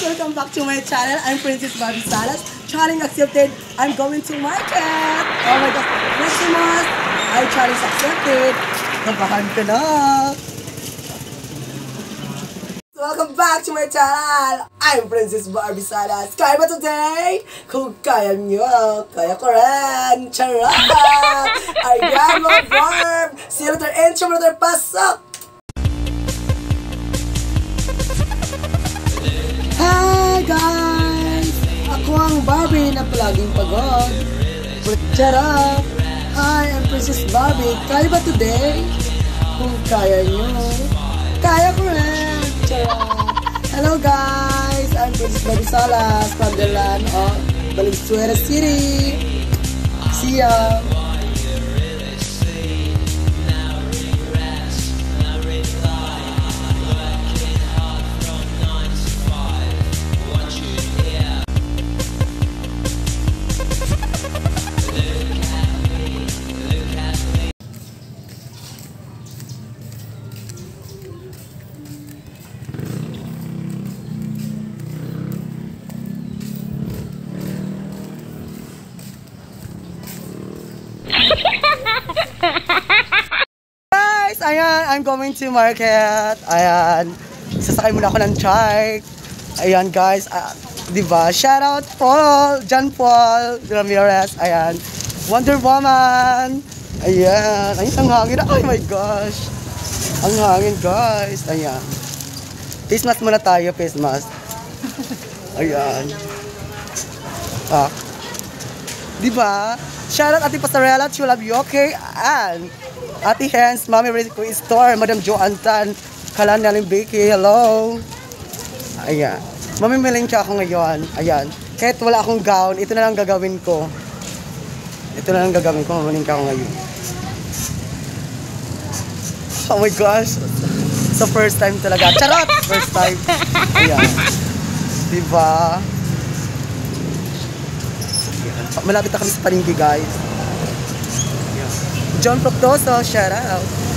Welcome back to my channel. I'm Princess Barbie Salas. Challenge accepted. I'm going to my market. Oh my God. Christmas. I challenge accepted. Kabahan ka na. Welcome back to my channel. I'm Princess Barbie Salas. Kaya ba today? Kung kaya nyo, kaya ko rin. Charot! Ayan mga farm. Later. Intro mo later. Pasok! Hi guys! Ako ang Barbie na palaging pagod. Charot! Hi, I'm Princess Barbie. Kaya ba today? Kung kaya nyo, kaya ko rin. Hello guys! I'm Princess Barbie Salas from the land of Valenzuela City. See ya! I'm going to market. Ayan, sasakay muna ako ng trike. Ayan guys, ah, di ba? Shout out Paul, John Paul Ramirez. Ayan, Wonder Woman. Ayan, ayun ang hangin. Oh my gosh. Ang hangin guys. Ayan. Face mask muna tayo, face mask. Ayan. Ah. Di ba? Shout out Ate Pasarela, Chula okay? And Ate Hens, Mami Rico Store, Madam Jo Antan, Kalan Naling Biki, hello. Ayan. Mamimiling siya ako ngayon. Ayan. Kahit wala akong gown, ito na lang gagawin ko. Ito na lang gagawin ko, mamiling ka ako ngayon. Oh my gosh. So first time talaga. Charot! First time. Ayan. Diba? Malapit na kami sa palinggi, guys. John Proctoso, shout uh, out.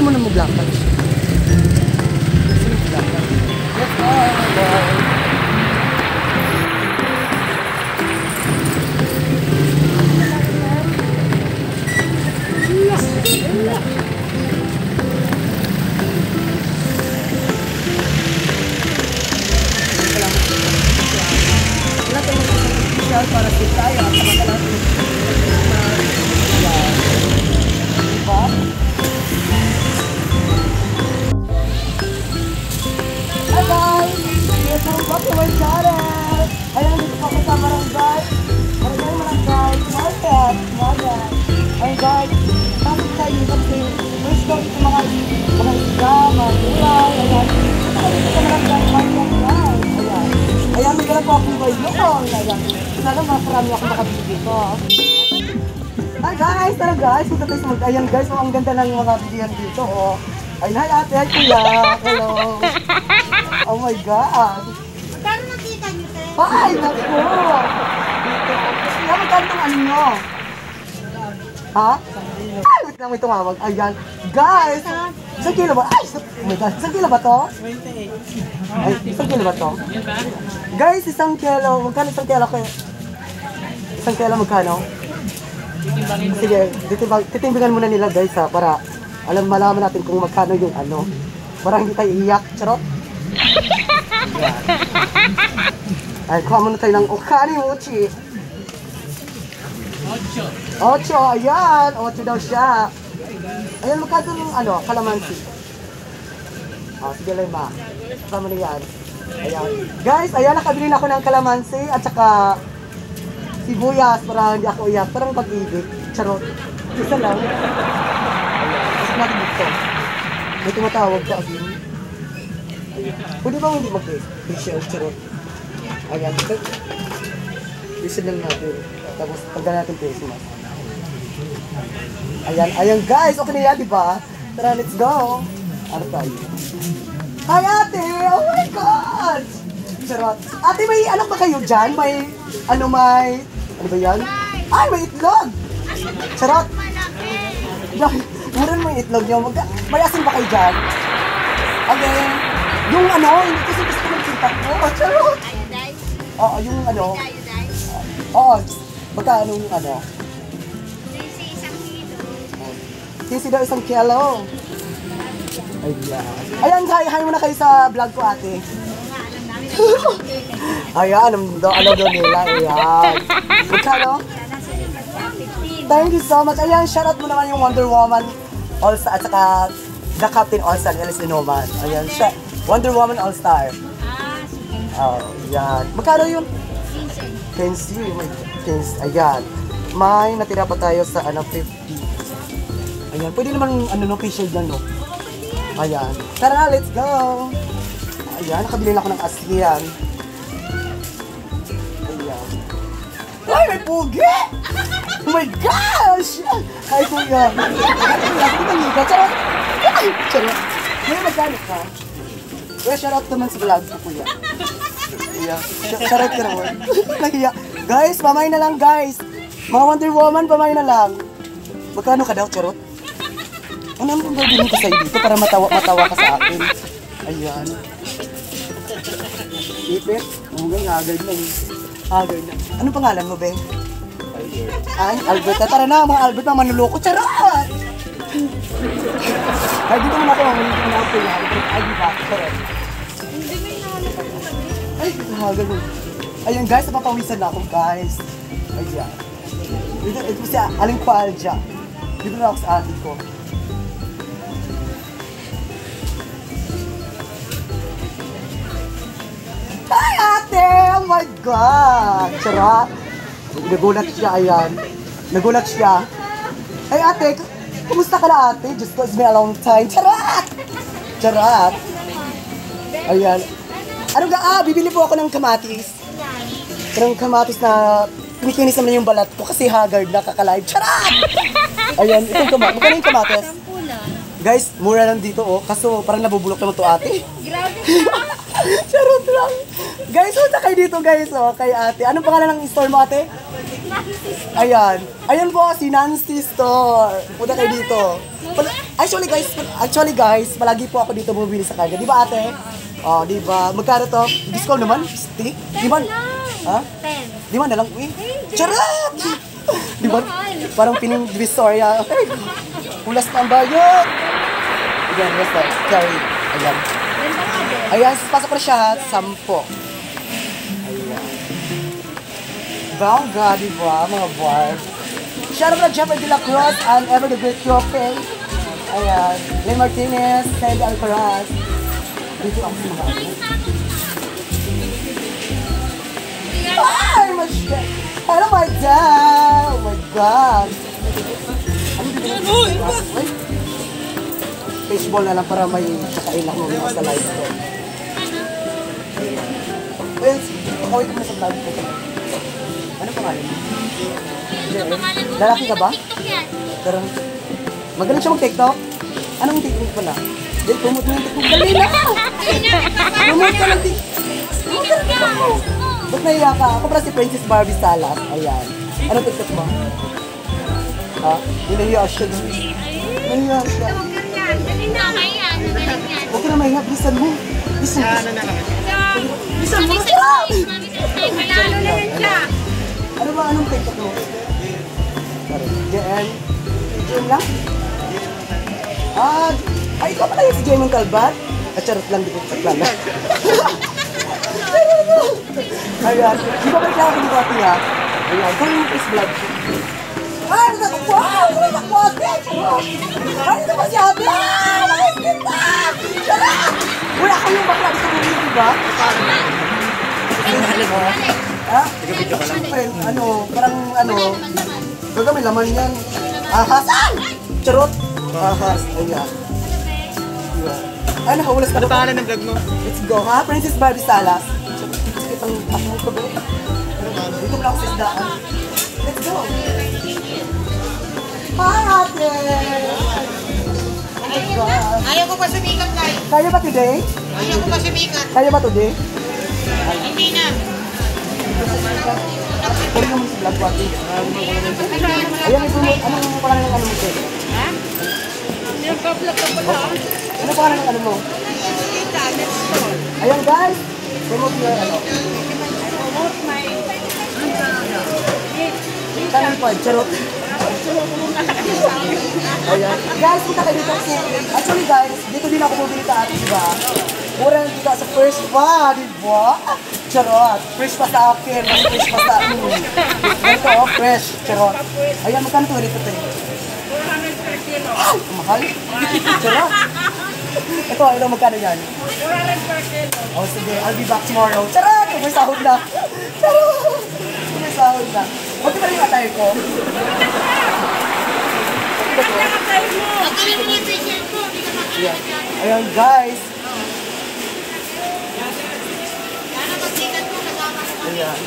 Mo na mo boy yun. Ayan. Sana makarami ako makabili dito. Hi guys! Tara guys! Punta tayo sa mag... Ayan guys, oh, ang ganda ng mga bilihan dito. Oh. Ay, hi ate, hi kuya. Hello. Oh my God. Magkano nakita niyo, te? Ay, naku! Kaya magkano itong ano nyo? Ha? Ay, wait lang, may tumawag. Ayan. Guys! Isang kilo ba? Ay, isa- oh my God. Isang kilo ba to? 28. Ay, isang kilo ba to? Guys, isang kilo. Magkano isang kilo kayo? Isang kilo magkano? Sige, titimbang, titimbingan muna nila guys ha, para alam malaman natin kung magkano yung ano. Para hindi tayo iyak, charot. Ay, kuha muna tayo ng Okani Mochi. Ocho. Ocho, ayan. Ocho daw siya. Ayan, magkano yung ano, kalamansi. Ah, sige lang ma. Kasama na yan. Ayan. Guys, ayan, nakabili na ako ng kalamansi at saka sibuyas para hindi ako iyak. Parang pag-ibig. Charot. Isa lang. Kasi natin dito. May tumatawag again. Ayan. Pwede ba hindi mag-facial? Charot. Ayan. Listen lang natin. Tapos, pagka natin mask. Ayan, ayan guys, okay na yan, di ba? Tara, let's go. Ano tayo? Hi ate! Oh my God! Charot. Ate, may anak ba kayo dyan? May, ano may, ano ba yan? Ay, may itlog! Charot! Meron mo yung itlog nyo. Mag may asin ba kayo dyan? Okay. Yung ano, hindi kasi gusto ko ng sintak ko. Charot! Oo, yung ano. Oo, magkano yung ano? Sisi daw isang kilo. Ayan. Ayan, hi, hi muna kayo sa vlog ko, ate. Ayan, alam daw, alam daw nila. Ayan. Magkano? Thank you so much. Ayan, shoutout mo naman yung Wonder Woman All-Star at saka The Captain All-Star, Alice Inoman. Ayan, siya. Wonder Woman All-Star. Oh, ayan. Magkano yung? 15. May 15. Ayan. May natira pa tayo sa ano, 50. Ayan, pwede naman ano no, facial dyan, no? Ayan. Tara na, let's go! Ayan, nakabili na ako ng aslian. Ayan. Ay, may pugi! Oh my gosh! Ay, kuya. Hindi ka liga. Charot! Ay, charot. Kuya, nagkano ka? Kuya, shoutout naman sa vlog ko, kuya. Sh- shoutout ka naman. Nahiya. Guys, pamay na lang, guys. Mga Wonder Woman, pamay na lang. Magkano ka daw, charot? Ano naman gagawin ko sa'yo dito para matawa, matawa ka sa akin? Ayan. Ipit? Hanggang agad na eh. Agad na. Anong pangalan mo, Ben? Ay, Albert. Tara na, mga Albert na manluloko. Charot! Ay, dito mo na ako. Dito mo na ako. Albert. Ay, di ba? Charot. Ay, agad mo. Ayan guys, napapawisan na ako guys. Ayan. Dito, ito si Aling Palja. Dito na ako sa atin ko. Hi, ate! Oh my God! Charot! Nagulat siya, ayan. Nagulat siya. Ay, ate, kumusta ka na, ate? Just it's been a long time. Charot! Charot! Ayan. Ano ga, ah, bibili po ako ng kamatis. Ng kamatis na kinikinis naman yung balat ko kasi haggard na kakalive. Charot! Ayan, itong kamatis. Magkano yung kamatis? Guys, mura lang dito oh. Kaso parang nabubulok naman to ate. Charot lang. Guys, punta kayo dito guys oh, kay ate. Anong pangalan ng store mo ate? Ayan. Ayan po, si Nancy Store. Punta kayo dito. Pal- Actually guys, actually guys, palagi po ako dito bumibili sa kanya. Di ba ate? Oh, di ba? Magkano to? Discount naman? Stick? Di ba? Ha? Di ba na lang? Eh, charot! Di ba? Parang pining Divisoria. Pulas na ang bayot. Ayan, basta. Carry. Ayan. Ayan, pasok ko na siya. Sampo. Ayan. Bongga, di ba, mga bar? Shout out na Jeffrey De La Cruz and Ever the Great Trope. Ayan. Len Martinez, Sandy Alcaraz. Dito ako sa mga ano. Ay, mas Hello, my dad! Oh my God! Ano dito? Ay. Baseball na lang para may kakain ako sa live ko. Pakawit na sa vlog ko. Ano pangalan mo? Lalaki ka ba? Karang, magaling siya mag-tiktok? Anong tiktok pala? Hindi, promote mo yung tiktok. Dali na! Promote ka ng tiktok. Promote ka ng tiktok mo. Ba't naiya ka? Ako pala si Princess Barbie Salas. Ayan. Anong tiktok mo? Ha? Hinahiya siya. Nahiya siya. Huwag ka na mahiya. Bilisan mo. Bilisan mo. Bilisan mo. Stop! Ano ba? Anong tiktok mo? JM? JM lang? Ah, ay, ikaw pala yung si JM ang kalbat? At charot lang, di ko charot lang. Ayan. Di ba may kailangan dito ate ha? Ayan. Kung yung face vlog. Ay, nagkakwa! Ay, nagkakwa! Charot! Ay, ito ba si ate? Ah, nakaskin na! Charot! Wala kayong bakla. Gusto mo rin, di ba? Ha? Siyempre, ano, parang ano, baga may laman yan. Ahas! Charot! Ahas, ayan. Diba? Ay, nakahulas ka Ano ba? pangalan ng vlog mo? Let's go, ha? Princess Barbie Salas. ang ako ko ba? Dito lang ako sa isdaan. Let's go! Hi, ate! Ayaw ko pa sumikat, guys. Kaya ba today? Ayaw ko pa sumikat. Kaya ba today? Hindi na. Kaya naman si vlog ko ate. Ayan, ito mo, anong pangalan ng ano mo? ate? Ha? Nagpa-vlog ka pala. Ano pangalan ng ano mo? Ayan guys! Promote your ano? Promote my... Channel po, charot. Ayan. Guys, punta kayo dito kasi, actually guys, dito din ako bumili ka ate, diba? Mura lang dito sa first pa, di ba? Charot. Fresh pa sa akin, mas fresh pa sa akin. Ito, oh, fresh. Charot. Ayan, magkano ito dito ito? 400 per kilo. Ay, mahal. Charot. Ito, ito, magkano yan? 400 per. Oh, sige, I'll be back tomorrow. Charot! May sahod na. Charot! May sahod na. Huwag ka rin atay ko. Ang galing mo yung patient ko. Hindi ka makakita. Yeah. Ayan, guys. Ayan.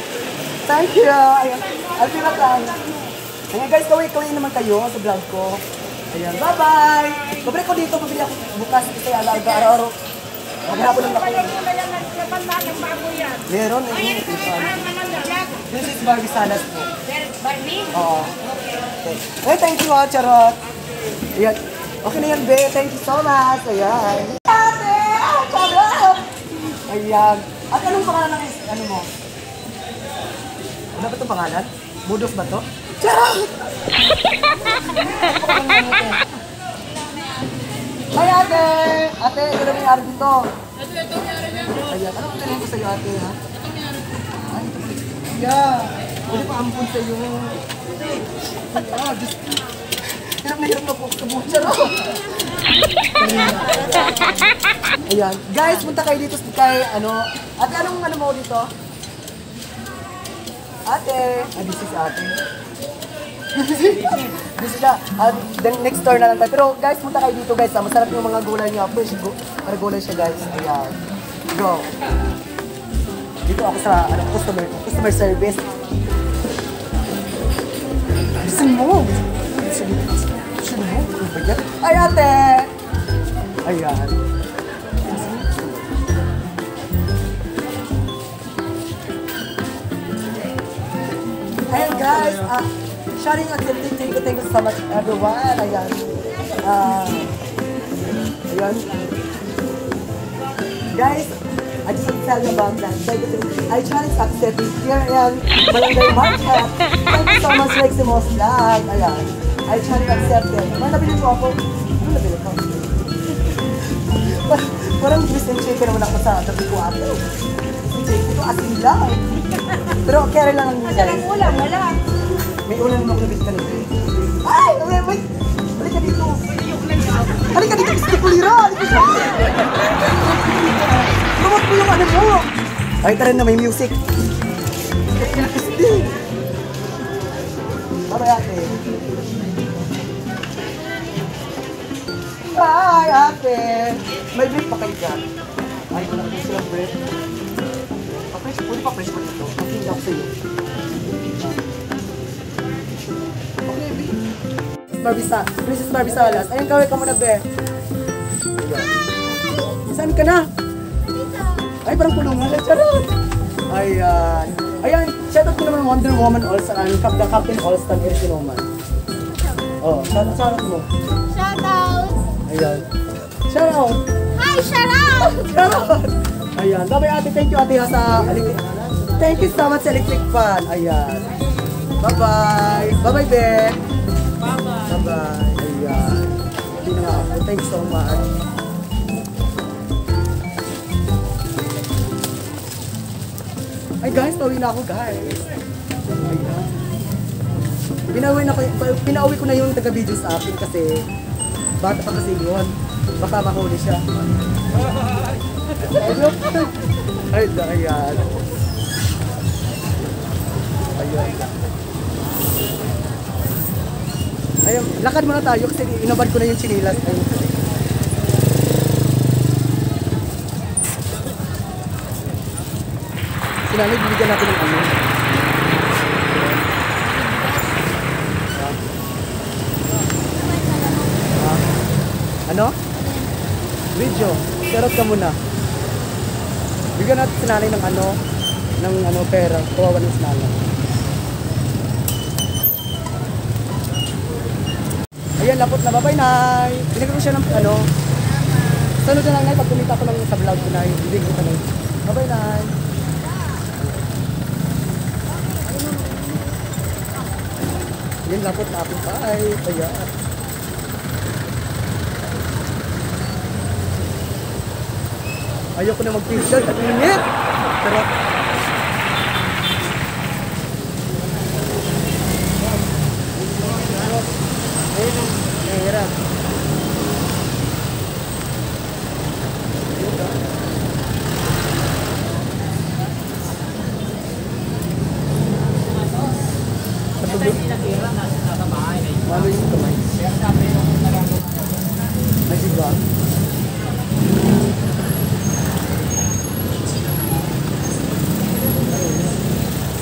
Thank you. Ayan. I'll be back lang. Ayan, guys, kaway-kaway naman kayo sa vlog ko. Ayan, bye-bye. Pabalik ko dito, pabili ako bukas kasi alaga araw-araw. Maghapon lang ako. Meron, eh. This is Barbie Salas po. Barbie? Oo. Okay. Hey, thank you, ah, charot. Ayan. Okay na yan, be. Thank you so much. Ayan. Ate! Charot! Ayan. At anong pangalan ng ano mo? Ano ba itong pangalan? Budos ba to? Charot! Hi, ate! Ate, ito na may ari dito. Ayan. Ano ang ko sa'yo, ate, ha? Ay, yeah. Pwede pa ampun sa'yo. Ah, Diyos ko. Hirap na hirap na po butcher. Ayan. Guys, punta kayo dito kay, ano, ate, anong ano mo dito? Ate. Ah, this is ate. is na. Ah, then next door na lang tayo. Pero guys, punta kayo dito guys. Ah. Masarap yung mga gulay niya. Fresh gu para gulay siya guys. Ayan. Go. Dito ako sa ano, customer customer service. Listen mo. Ay, ate! Ayan. Ayan guys, ah, sharing at thank you, thank you, so much everyone. Ayan. Ah, ayan. Guys, I just want to tell you about that. Thank you. I try to succeed this year and Barangay Market. Thank you so much, Lexi Moss Vlog. Ayan. I try to accept it. Ano nabili mo ako? Ano nabili ko? Parang- twist and chicken naman ako sa tabi ko ate. Chicken ito asin lang. Pero carry lang ang guys. Ulam, wala. May ulan naman ako nabili kanina. Ay! Wait, wait! Halika dito! Halika dito, Mr. Kulira! Halika dito! Lumot mo yung ano mo! Ay, tara na, may music. Bye, Bye, ate. May break pa kayo dyan. Ay, wala ko silang break. Pa-fresh, pwede pa-fresh pa dito. Okay, lang sa'yo. Okay, B. Barbie Sa Princess Barbie Salas. Ayun, kawin ka muna, be. Saan ka na? Ay, parang kulungan na. Charot! Ayan. Ayan, shoutout ko naman Wonder Woman All-Star. The Captain All-Star Eric Roman. Oh, shoutout, shoutout mo. Shout out! Ayan. Shoutout! Hi, shout out! Shoutout! Ayan. Bye-bye ate. Thank you ate ha, sa electric. Thank you so much sa electric fan. Ayan. Bye-bye. Bye-bye, be. Bye-bye. Bye-bye. Ayan. Hindi na ako. Thank you so much. Ay guys, pauwi na ako guys. Ayan. Pinauwi, na ko, pinauwi ko na yung taga-video sa akin kasi bata pa kasi yun. Baka mahuli siya. Ay, ayan. Ayan. Ayun, lakad muna tayo kasi inabad ko na yung chinilas. Ayun. Sina nanay, bibigyan natin ng ano. Ano? Video. Shoutout ka muna. Bigyan natin si nanay ng ano, ng ano pera. Kawawa ng si. Ayan, lapot na. Bye-bye, Nay. Binigyan ko siya ng ano. Sunod na lang, Nay. Pag kumita ko lang sa vlog ko, Nay. Bibigyan ko Nay. Bye-bye, Nay. Ayan, lapot na aking bye. Ayan. Ayoko na mag-t-shirt. Ang init. Pero, ayun, nahihirap. Malo yung kamay. Ay, di ba?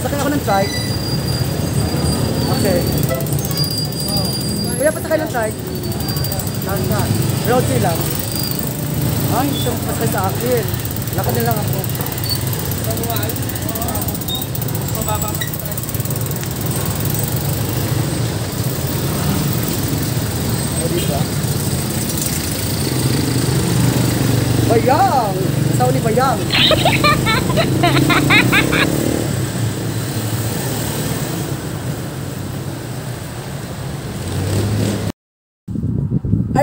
Sakay ako ng trike. Okay. Kuya, pasakay ng trike. Saan ka? Road lang. Ay, siya pasakay sa akin. Lakad na lang ako. O, diba? Bayang! Asawa ni Bayang.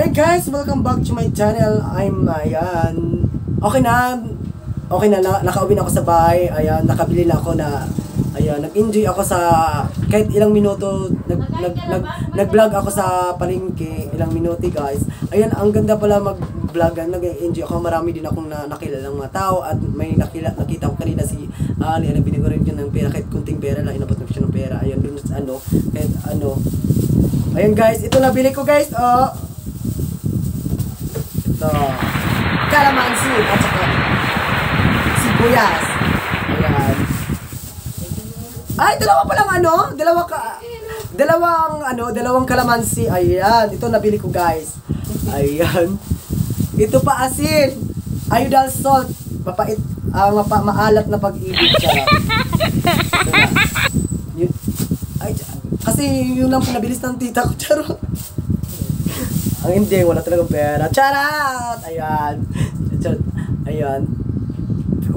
Hi guys! Welcome back to my channel. I'm Ayan. Okay na. Okay na, na nakauwi na ako sa bahay. Ayan, nakabili na ako na Ayan, nag-enjoy ako sa kahit ilang minuto nag nag nag nag-vlog ako sa palengke, ilang minuto guys. Ayan, ang ganda pala mag-vlog, nag-enjoy ako. Marami din akong na, nakilalang mga tao at may nakila, nakita ko kanina si Ali, ko rin yun ng pera kahit kunting pera lang, inabot ko siya ng pera. Ayan, dun ano, kahit ano. Ayan guys, ito nabili ko guys, oh. Ito. Calamansi at saka sibuyas. Ayan. Ay, dalawa pa lang ano? Dalawa ka... Dalawang ano, dalawang kalamansi. Ayan, ito nabili ko guys. Ayan. Ito pa asin. Iodal salt. Mapait, ah, mapa, maalat na pag-ibig siya. Yun. Ay, kasi yun lang pinabilis ng tita ko. Charot. Ang hindi, wala talagang pera. Charot! Ayan. Charot. Ayan.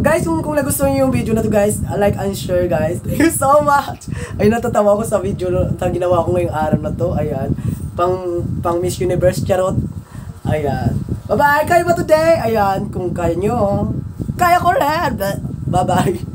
Guys, kung, kung nagustuhan niyo yung video na to guys, like and share guys. Thank you so much. Ay, natatawa ko sa video na na ginawa ko ngayong araw na to. Ayan. Pang, pang Miss Universe, charot. Ayan. Bye-bye! Kayo ba today? Ayan, kung kaya nyo. Kaya ko rin. Bye-bye.